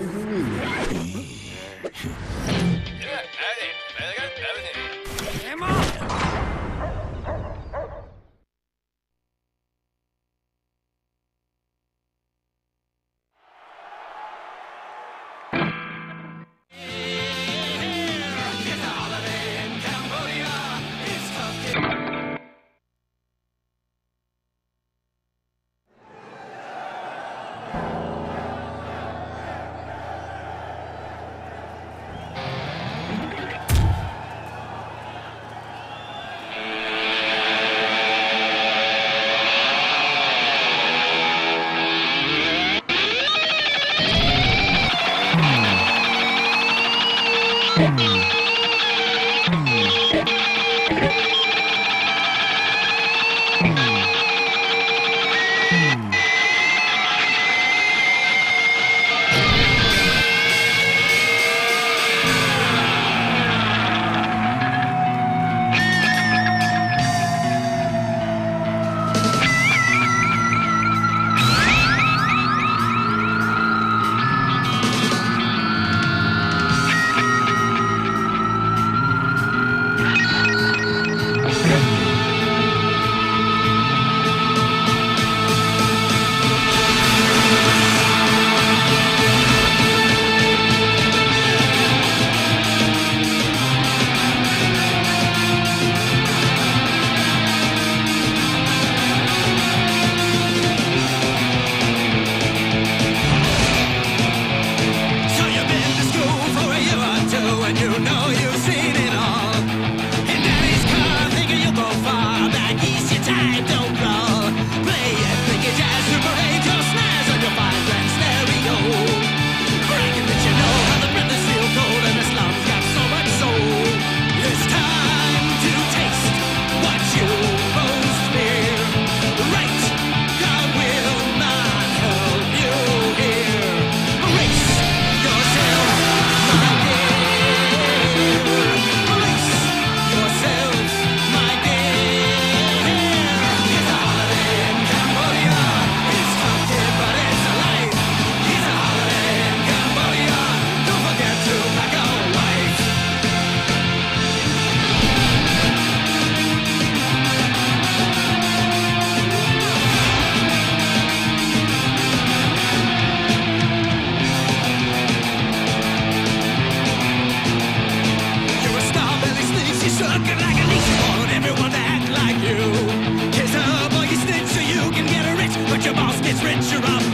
So know you. You're up.